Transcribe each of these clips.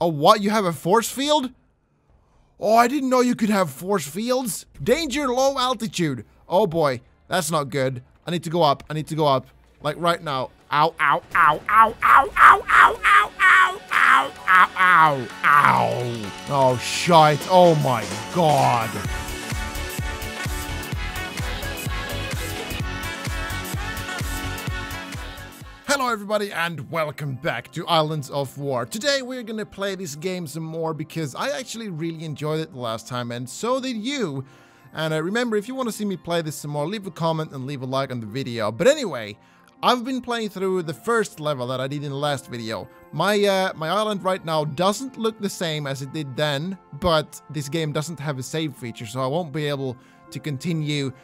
Oh, what? You have a force field? Oh, I didn't know you could have force fields. Danger low altitude. Oh boy, that's not good. I need to go up. I need to go up. Like right now. Ow, ow, ow, ow, ow, ow, ow, ow, ow, ow, ow, ow, ow. Oh, shite. Oh my god. Hello everybody and welcome back to Islands of War. Today we're gonna play this game some more because I actually really enjoyed it the last time and so did you. And uh, remember, if you want to see me play this some more, leave a comment and leave a like on the video. But anyway, I've been playing through the first level that I did in the last video. My, uh, my island right now doesn't look the same as it did then, but this game doesn't have a save feature, so I won't be able to continue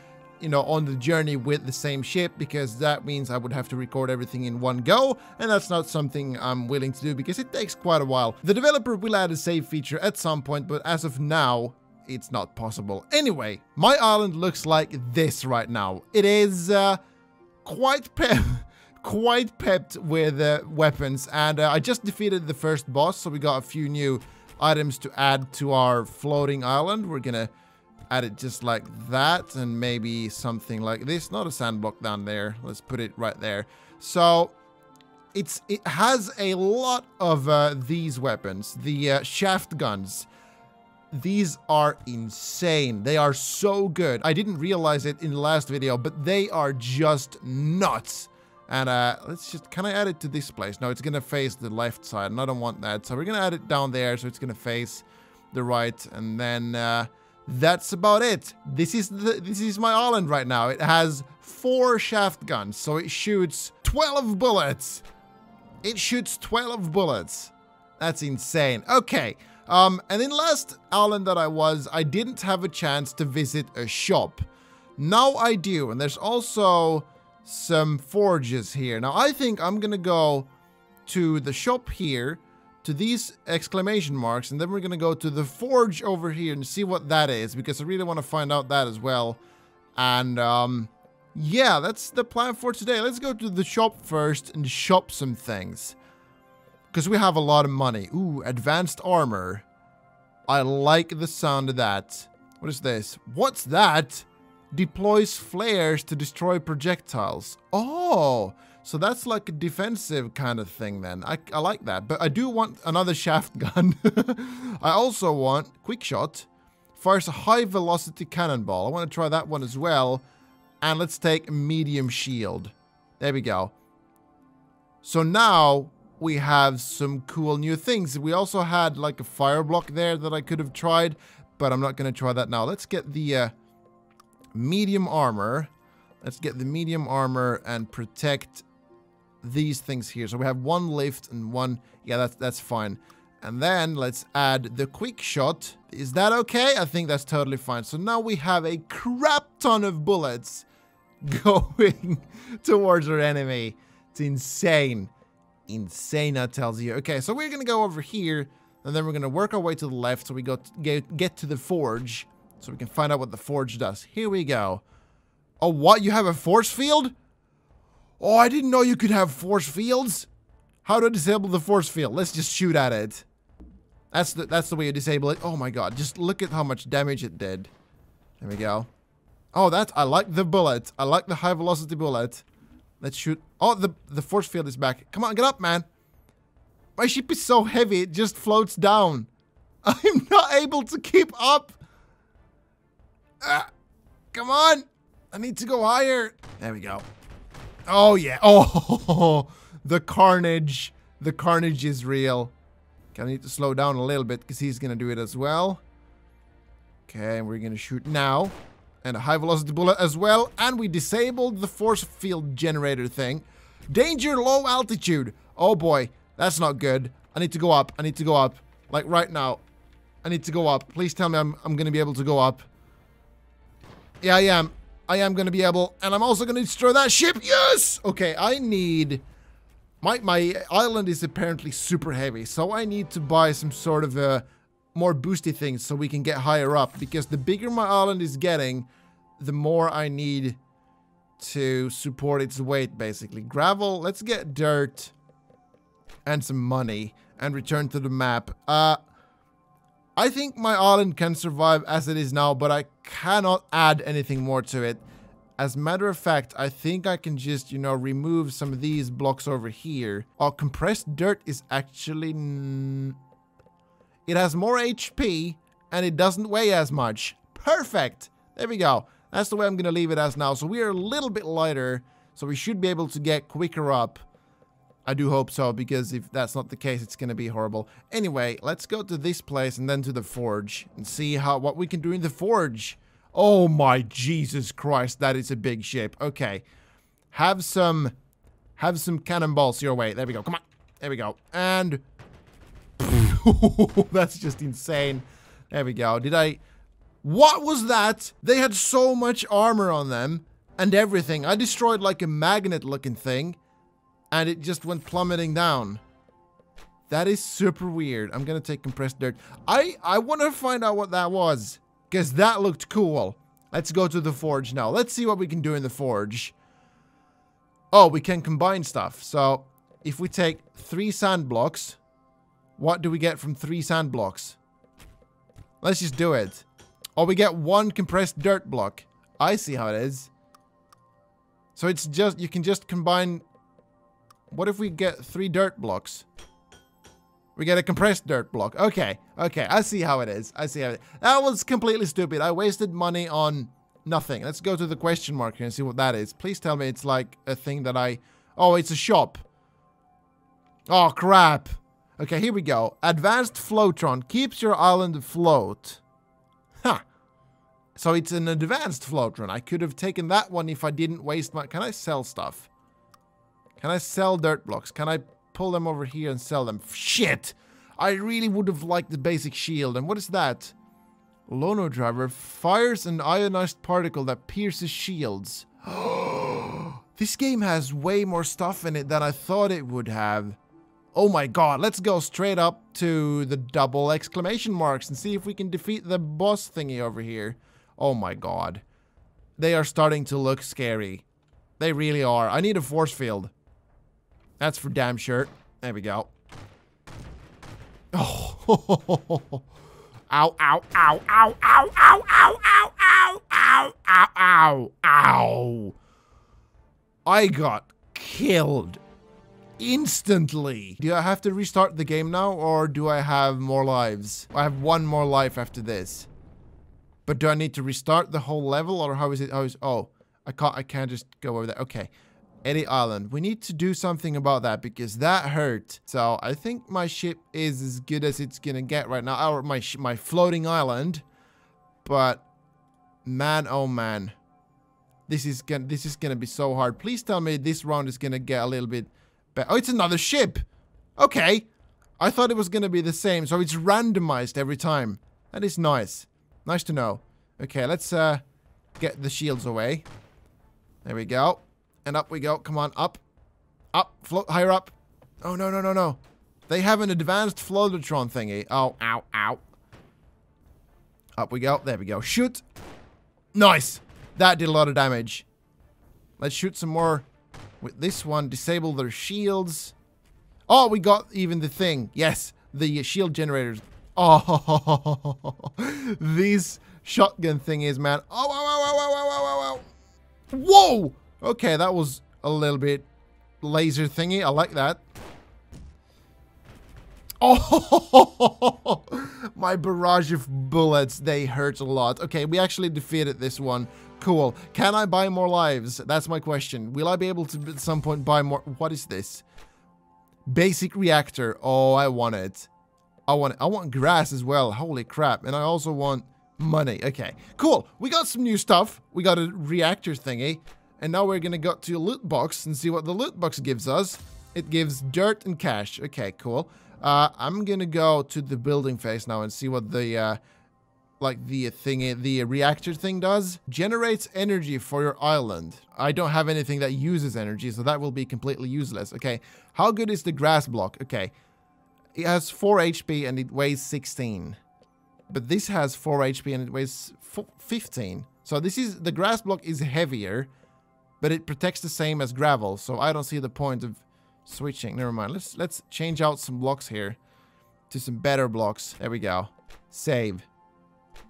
you know, on the journey with the same ship because that means I would have to record everything in one go, and that's not something I'm willing to do because it takes quite a while. The developer will add a save feature at some point, but as of now, it's not possible. Anyway, my island looks like this right now. It is uh, quite pep quite pepped with uh, weapons, and uh, I just defeated the first boss, so we got a few new items to add to our floating island. We're gonna add it just like that and maybe something like this not a sand block down there. Let's put it right there. So it's it has a lot of uh, these weapons the uh, shaft guns. These are insane. They are so good. I didn't realize it in the last video but they are just nuts. And uh let's just can i add it to this place? No it's gonna face the left side and i don't want that. So we're gonna add it down there so it's gonna face the right and then uh that's about it. This is the, this is my island right now. It has four shaft guns, so it shoots 12 bullets. It shoots 12 bullets. That's insane. Okay. Um, and in last island that I was, I didn't have a chance to visit a shop. Now I do, and there's also some forges here. Now I think I'm gonna go to the shop here to these exclamation marks and then we're gonna go to the forge over here and see what that is because I really want to find out that as well. And um yeah that's the plan for today. Let's go to the shop first and shop some things. Because we have a lot of money. Ooh advanced armor. I like the sound of that. What is this? What's that? Deploys flares to destroy projectiles. Oh so that's like a defensive kind of thing then. I, I like that. But I do want another shaft gun. I also want quick shot. Fires a high velocity cannonball. I want to try that one as well. And let's take medium shield. There we go. So now we have some cool new things. We also had like a fire block there that I could have tried. But I'm not going to try that now. Let's get the uh, medium armor. Let's get the medium armor and protect these things here. So we have one lift and one, yeah, that's, that's fine. And then let's add the quick shot. Is that okay? I think that's totally fine. So now we have a crap ton of bullets going towards our enemy. It's insane. Insane, that tells you. Okay, so we're to go over here, and then we're to work our way to the left so we go get, get to the forge, so we can find out what the forge does. Here we go. Oh, what? You have a force field? Oh, I didn't know you could have force fields. How to disable the force field? Let's just shoot at it. That's the, that's the way you disable it. Oh my god, just look at how much damage it did. There we go. Oh, that I like the bullet. I like the high velocity bullet. Let's shoot. Oh, the, the force field is back. Come on, get up, man. My ship is so heavy, it just floats down. I'm not able to keep up. Uh, come on. I need to go higher. There we go. Oh, yeah. Oh, the carnage. The carnage is real. Okay, I need to slow down a little bit because he's going to do it as well. Okay, and we're going to shoot now. And a high velocity bullet as well. And we disabled the force field generator thing. Danger low altitude. Oh boy, that's not good. I need to go up. I need to go up. Like right now. I need to go up. Please tell me I'm, I'm going to be able to go up. Yeah, I am. I am going to be able, and I'm also going to destroy that ship. Yes! Okay, I need, my, my island is apparently super heavy, so I need to buy some sort of a more boosty things so we can get higher up, because the bigger my island is getting, the more I need to support its weight, basically. Gravel, let's get dirt and some money. and return to the map. Uh, I think my island can survive as it is now, but I cannot add anything more to it. As a matter of fact, I think I can just, you know, remove some of these blocks over here. Oh, compressed dirt is actually... It has more HP, and it doesn't weigh as much. Perfect! There we go. That's the way I'm going to leave it as now. So we are a little bit lighter, so we should be able to get quicker up. I do hope so, because if that's not the case, it's going to be horrible. Anyway, let's go to this place and then to the forge and see how what we can do in the forge. Oh my Jesus Christ, that is a big ship. Okay. Have some have some cannonballs your way. There we go. Come on. There we go. And that's just insane. There we go. Did I What was that? They had so much armor on them and everything. I destroyed like a magnet looking thing and it just went plummeting down. That is super weird. I'm gonna take compressed dirt. I, I want to find out what that was. Because that looked cool. Let's go to the forge now. Let's see what we can do in the forge. Oh, we can combine stuff. So, if we take three sand blocks, what do we get from three sand blocks? Let's just do it. Oh, we get one compressed dirt block. I see how it is. So it's just, you can just combine what if we get three dirt blocks? We get a compressed dirt block. Okay, okay, I see how it is. I see how it That was completely stupid. I wasted money on nothing. Let's go to the question mark here and see what that is. Please tell me it's like a thing that I... Oh, it's a shop. Oh, crap. Okay, here we go. Advanced Floatron keeps your island afloat. Huh. So it's an advanced Floatron. I could have taken that one if I didn't waste my... Can I sell stuff? Can I sell dirt blocks? Can I pull them over here and sell them? Shit! I really would have liked the basic shield. And what is that? Lono driver fires an ionized particle that pierces shields. this game has way more stuff in it than I thought it would have. Oh my god, let's go straight up to the double exclamation marks and see if we can defeat the boss thingy over here. Oh my god. They are starting to look scary. They really are. I need a force field. That's for damn sure. There we go. Oh. ow, ow, ow, ow, ow, ow, ow, ow, ow, ow, ow, ow, ow. I got killed instantly. Do I have to restart the game now or do I have more lives? I have one more life after this. But do I need to restart the whole level or how is it? How is, oh, I can't, I can't just go over there. Okay. Eddy Island. We need to do something about that because that hurt. So I think my ship is as good as it's gonna get right now. Or my my floating island. But man, oh man, this is gonna this is gonna be so hard. Please tell me this round is gonna get a little bit better. Oh, it's another ship. Okay, I thought it was gonna be the same. So it's randomized every time. That is nice. Nice to know. Okay, let's uh get the shields away. There we go. And up we go. Come on, up. Up. Float higher up. Oh, no, no, no, no. They have an advanced floatotron thingy. Oh, ow, ow. Up we go. There we go. Shoot. Nice. That did a lot of damage. Let's shoot some more with this one. Disable their shields. Oh, we got even the thing. Yes, the shield generators. Oh, these shotgun thingies, man. Oh, wow, wow, wow, wow, wow, wow, wow. Whoa! Okay, that was a little bit laser thingy. I like that. Oh, my barrage of bullets, they hurt a lot. Okay, we actually defeated this one. Cool. Can I buy more lives? That's my question. Will I be able to at some point buy more? What is this? Basic reactor. Oh, I want it. I want it. I want grass as well. Holy crap. And I also want money. Okay, cool. We got some new stuff. We got a reactor thingy. And now we're gonna go to a loot box and see what the loot box gives us. It gives dirt and cash. Okay, cool. Uh, I'm gonna go to the building phase now and see what the, uh, like the thing, the reactor thing does. Generates energy for your island. I don't have anything that uses energy, so that will be completely useless. Okay, how good is the grass block? Okay, it has 4 HP and it weighs 16. But this has 4 HP and it weighs 15. So this is, the grass block is heavier but it protects the same as gravel, so I don't see the point of switching. Never mind. Let's let's change out some blocks here. to some better blocks. There we go. Save.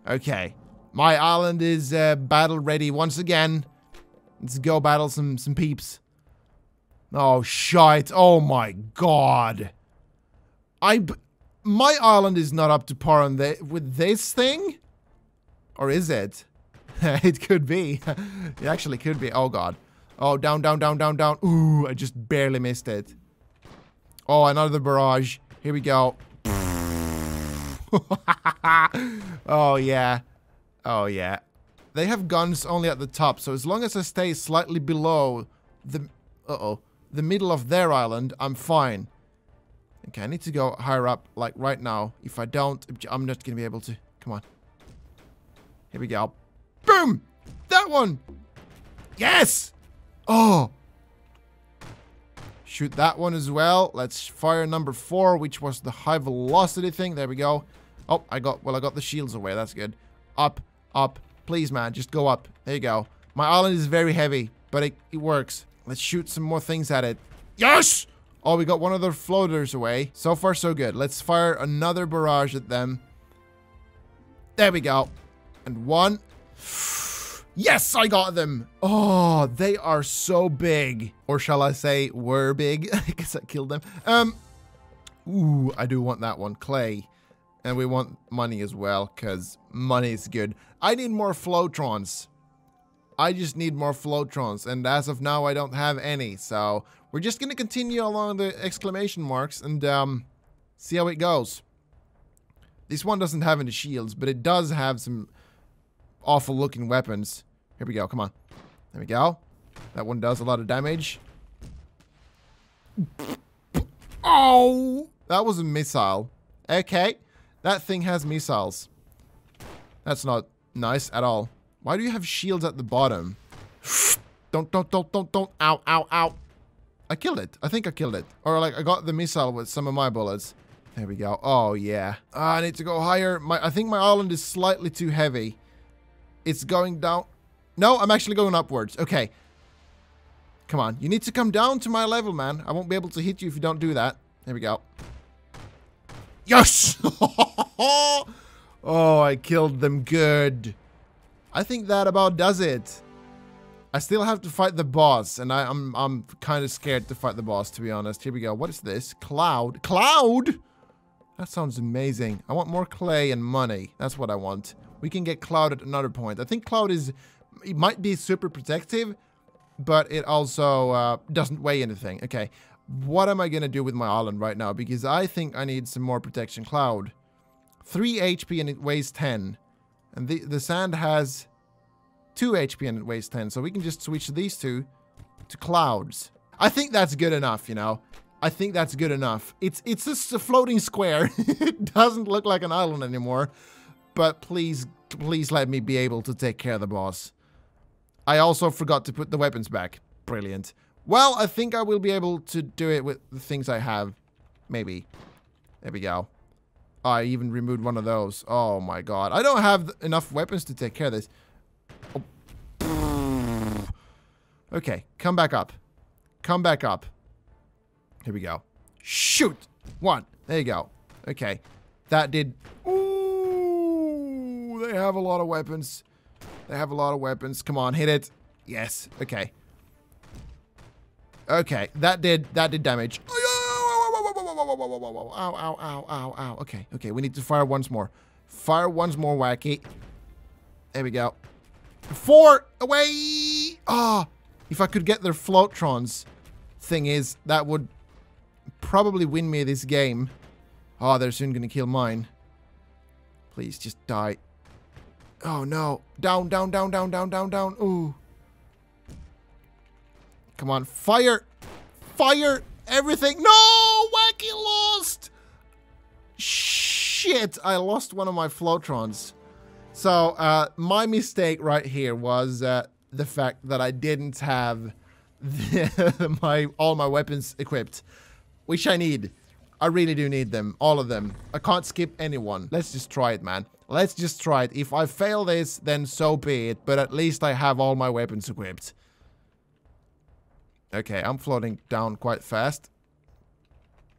Okay. My island is uh, battle ready once again. Let's go battle some some peeps. Oh shite! Oh my god! I my island is not up to par on the, with this thing, or is it? it could be. it actually could be. Oh god. Oh down down down down down. Ooh! I just barely missed it. Oh another barrage. Here we go. oh yeah. Oh yeah. They have guns only at the top, so as long as I stay slightly below the... Uh-oh. The middle of their island, I'm fine. Okay, I need to go higher up, like right now. If I don't, I'm not going to be able to. Come on. Here we go. Boom! That one! Yes! Oh! Shoot that one as well. Let's fire number four, which was the high velocity thing. There we go. Oh, I got, well, I got the shields away. That's good. Up, up, Please, man, just go up. There you go. My island is very heavy, but it, it works. Let's shoot some more things at it. Yes! Oh, we got one of the floaters away. So far, so good. Let's fire another barrage at them. There we go. And one. Yes, I got them. Oh, they are so big. Or shall I say, were big? Because I killed them. Um. Ooh, I do want that one. Clay. And we want money as well, because money is good. I need more Floatrons. I just need more Floatrons, and as of now, I don't have any. So we're just going to continue along the exclamation marks and um, see how it goes. This one doesn't have any shields, but it does have some awful looking weapons. Here we go, come on. There we go. That one does a lot of damage. Oh! That was a missile. Okay. That thing has missiles. That's not nice at all. Why do you have shields at the bottom? don't, don't, don't, don't, don't. Ow, ow, ow. I killed it. I think I killed it. Or like I got the missile with some of my bullets. There we go. Oh, yeah. Uh, I need to go higher. My, I think my island is slightly too heavy. It's going down. No, I'm actually going upwards. Okay. Come on. You need to come down to my level, man. I won't be able to hit you if you don't do that. There we go. Yes! Oh, I killed them good. I think that about does it. I still have to fight the boss, and I, I'm, I'm kind of scared to fight the boss, to be honest. Here we go. What is this? Cloud? Cloud? That sounds amazing. I want more clay and money. That's what I want. We can get Cloud at another point. I think Cloud is... It might be super protective, but it also uh, doesn't weigh anything. Okay, what am I going to do with my island right now? Because I think I need some more protection. Cloud. 3 HP and it weighs 10. And the, the sand has 2 HP and it weighs 10. So we can just switch these two to clouds. I think that's good enough, you know. I think that's good enough. It's it's just a floating square. it doesn't look like an island anymore. But please, please let me be able to take care of the boss. I also forgot to put the weapons back. Brilliant. Well, I think I will be able to do it with the things I have. Maybe. There we go. I even removed one of those. Oh my god. I don't have enough weapons to take care of this. Oh. Okay, come back up. Come back up. Here we go. Shoot! One. There you go. Okay. That did... Ooh! Have a lot of weapons. They have a lot of weapons. Come on, hit it. Yes. Okay. Okay, that did that did damage. Oh, Ow, ow, ow, ow, ow. Okay, okay, we need to fire once more. Fire once more, Whacky. There we go. Four! Away! Ah! Oh, if I could get their Floatrons, thing is, that would probably win me this game. Oh, they're soon gonna kill mine. Please, just die. Oh, no. Down, down, down, down, down, down, down. Ooh. Come on, fire! Fire! Everything! No! Whacky lost! Shit! I lost one of my Floatrons. So, uh, my mistake right here was uh, the fact that I didn't have the, my all my weapons equipped, which I need. I really do need them, all of them. I can't skip anyone. Let's just try it, man. Let's just try it. If I fail this, then so be it, but at least I have all my weapons equipped. Okay, I'm floating down quite fast.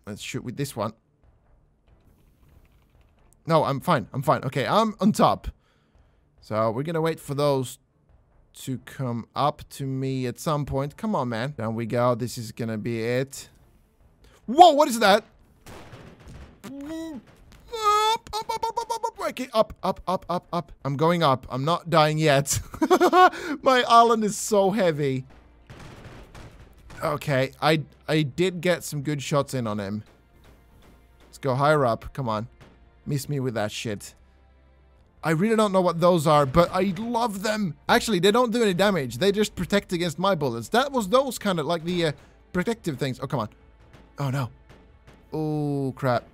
Let's shoot with this one. No, I'm fine. I'm fine. Okay, I'm on top. So we're gonna wait for those to come up to me at some point. Come on, man. Down we go. This is gonna be it. Whoa, what is that? Up, up, up, up, up, up, up. Up, up, up, up, up. I'm going up. I'm not dying yet. My island is so heavy. Okay, I I did get some good shots in on him. Let's go higher up. Come on. Miss me with that shit. I really don't know what those are, but I love them. Actually, they don't do any damage. They just protect against my bullets. That was those kind of like the uh, protective things. Oh, come on. Oh, no. Oh, crap.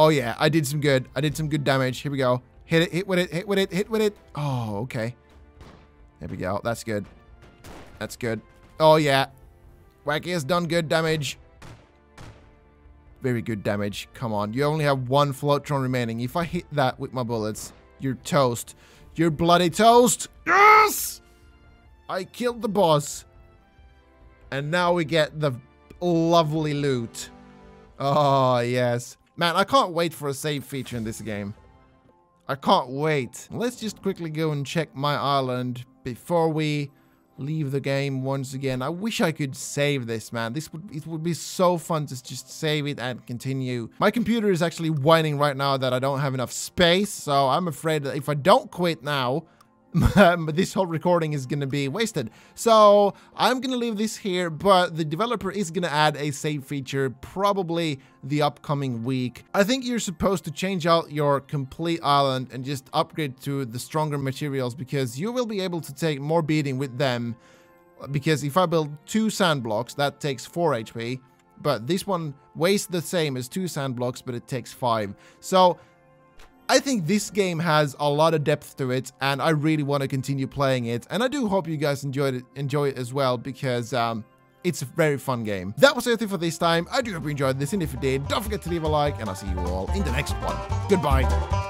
Oh, yeah. I did some good. I did some good damage. Here we go. Hit it. Hit with it. Hit with it. Hit with it. Oh, okay. There we go. That's good. That's good. Oh, yeah. Whacky has done good damage. Very good damage. Come on. You only have one Floatron remaining. If I hit that with my bullets, you're toast. You're bloody toast. Yes! I killed the boss. And now we get the lovely loot. Oh, yes. Man, I can't wait for a save feature in this game. I can't wait. Let's just quickly go and check my island before we leave the game once again. I wish I could save this, man. This would it would be so fun to just save it and continue. My computer is actually whining right now that I don't have enough space, so I'm afraid that if I don't quit now, this whole recording is going to be wasted. So I'm going to leave this here, but the developer is going to add a save feature probably the upcoming week. I think you're supposed to change out your complete island and just upgrade to the stronger materials because you will be able to take more beating with them. Because if I build two sand blocks, that takes 4 HP. But this one weighs the same as two sand blocks, but it takes 5. So I think this game has a lot of depth to it, and I really want to continue playing it. And I do hope you guys enjoyed it, enjoy it as well, because um, it's a very fun game. That was everything for this time. I do hope you enjoyed this, and if you did, don't forget to leave a like, and I'll see you all in the next one. Goodbye.